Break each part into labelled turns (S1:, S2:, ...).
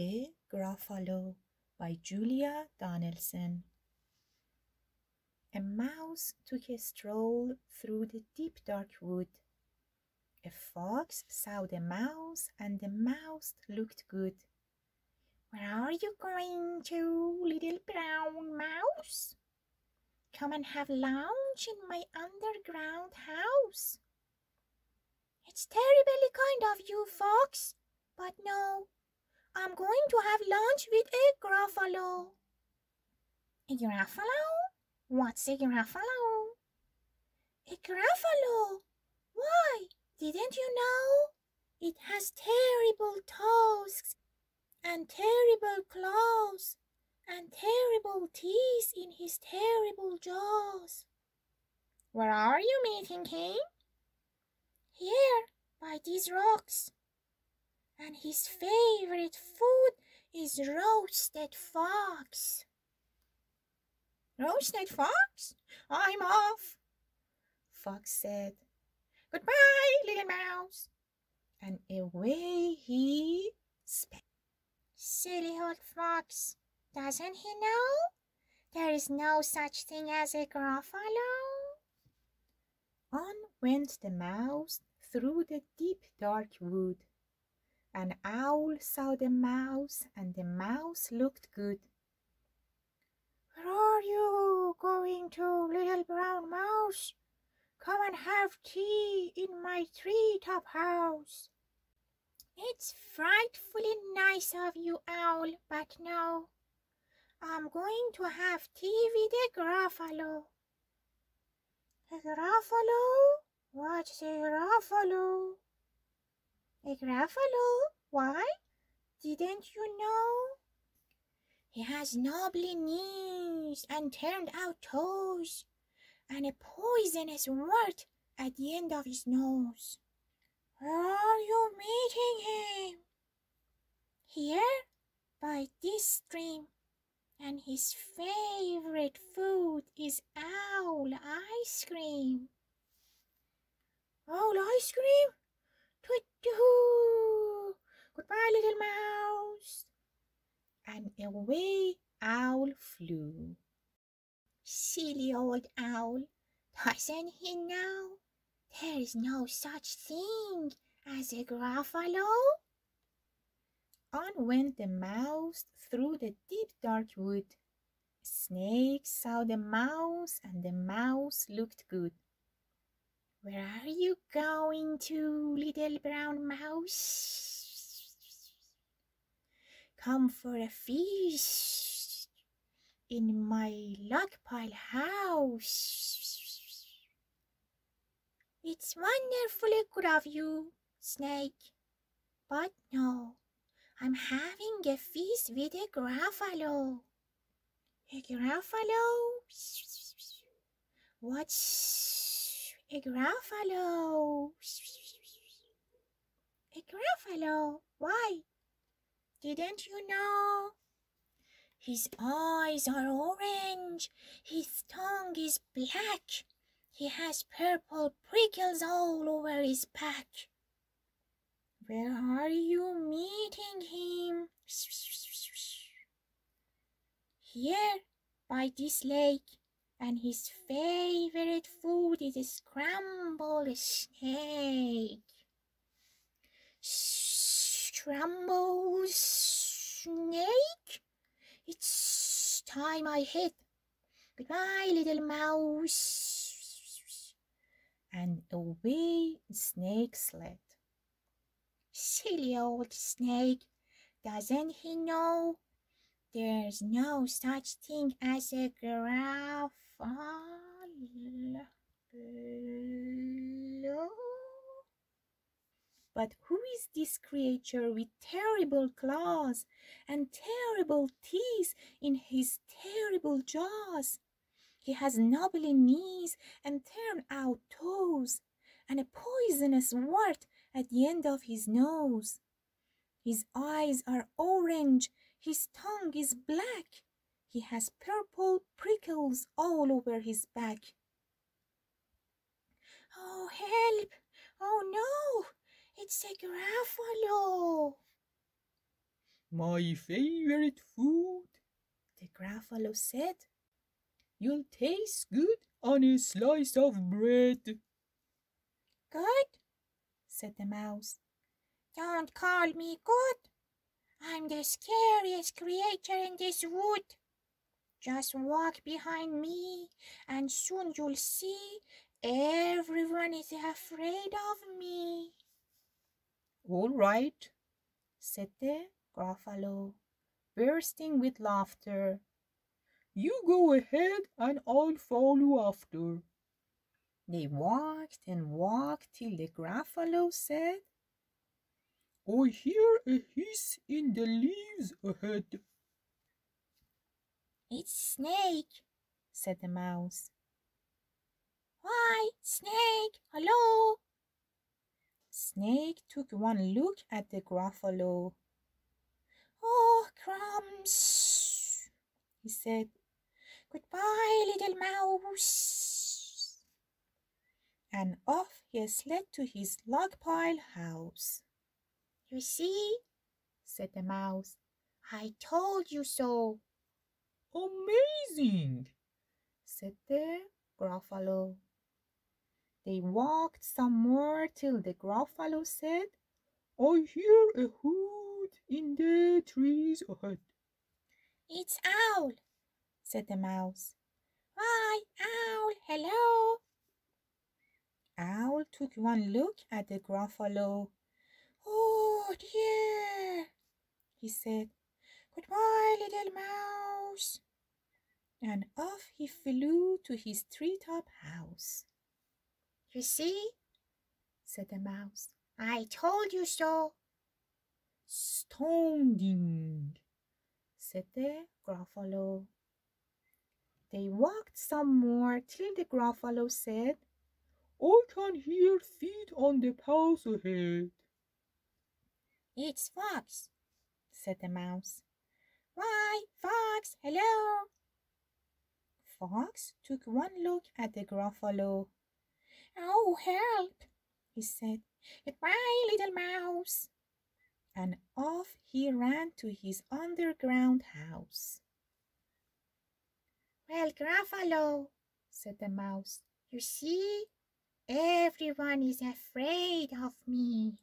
S1: the Gruffalo by Julia Donaldson. A mouse took a stroll through the deep dark wood. A fox saw the mouse, and the mouse looked good. Where are you going to, little brown mouse? Come and have lunch in my underground house. It's terribly kind of you, fox, but no, I'm going to have lunch with a gruffalo. A gruffalo? What's a gruffalo? A gruffalo? Why, didn't you know? It has terrible tusks and terrible claws and terrible teeth in his terrible jaws. Where are you meeting him? Here, by these rocks and his favorite food is roasted fox. Roasted fox? I'm off, Fox said. Goodbye, little mouse. And away he sped. Silly old fox, doesn't he know? There is no such thing as a gruffalo. On went the mouse through the deep dark wood. An owl saw the mouse, and the mouse looked good. Where are you going to, little brown mouse? Come and have tea in my tree-top house. It's frightfully nice of you, owl, but no. I'm going to have tea with a gruffalo. A gruffalo? What's a gruffalo? A Gruffalo? Why? Didn't you know? He has knobbly knees and turned out toes and a poisonous wart at the end of his nose. Where are you meeting him? Here, by this stream, and his favorite food is owl ice cream. Owl ice cream? Tweet-hoo! Goodbye, little mouse. And away Owl flew. Silly old owl, doesn't he know there is no such thing as a gruffalo? On went the mouse through the deep dark wood. Snake saw the mouse, and the mouse looked good. Where are you going to, little brown mouse? Come for a feast in my log pile house. It's wonderfully good of you, Snake. But no, I'm having a feast with a gruffalo. A gruffalo? What's a gruffalo. A gruffalo. Why? Didn't you know? His eyes are orange. His tongue is black. He has purple prickles all over his back. Where are you meeting him? Here, by this lake and his favorite food is a scrambled snake. Scrambled snake? It's time I hit. Goodbye, little mouse. And away the snake slid. Silly old snake, doesn't he know there's no such thing as a gruffalo? But who is this creature with terrible claws and terrible teeth in his terrible jaws? He has knobbly knees and turned out toes and a poisonous wart at the end of his nose. His eyes are orange, his tongue is black, he has purple prickles all over his back. Oh, help! Oh, no! It's a gruffalo!
S2: My favorite food,
S1: the Gruffalo said.
S2: You'll taste good on a slice of bread.
S1: Good, said the mouse. Don't call me good. I'm the scariest creature in this wood. Just walk behind me, and soon you'll see everyone is afraid of me.
S2: All right,
S1: said the Gruffalo, bursting with laughter.
S2: You go ahead, and I'll follow after.
S1: They walked and walked till the Gruffalo said,
S2: I hear a hiss in the leaves ahead.
S1: It's Snake, said the mouse. Why, Snake, hello. Snake took one look at the Gruffalo. Oh, crumbs, he said. Goodbye, little mouse. And off he slid to his log pile house. You see, said the mouse, I told you so.
S2: Amazing,
S1: said the Gruffalo. They walked some more till the Gruffalo said,
S2: I hear a hoot in the trees ahead.
S1: It's Owl, said the mouse. Why, Owl, hello. Owl took one look at the Gruffalo. Oh dear, he said. Goodbye, little mouse. And off he flew to his treetop house. You see, said the mouse. I told you so.
S2: Stonking,
S1: said the Gruffalo. They walked some more till the Gruffalo said,
S2: I can hear feet on the path ahead.
S1: It's Fox, said the mouse. Fox took one look at the Gruffalo. Oh, help, he said. Goodbye, little mouse. And off he ran to his underground house. Well, Gruffalo, said the mouse, you see, everyone is afraid of me.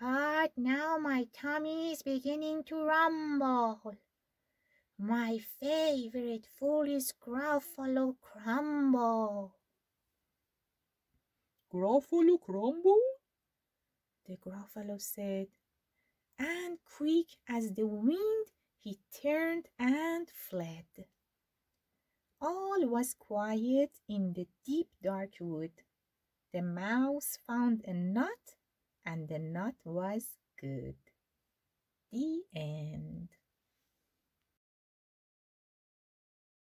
S1: But now my tummy is beginning to rumble. My favorite food is Gruffalo Crumble.
S2: Gruffalo Crumble?
S1: The Gruffalo said, and quick as the wind he turned and fled. All was quiet in the deep dark wood. The mouse found a nut and the nut was good. The end.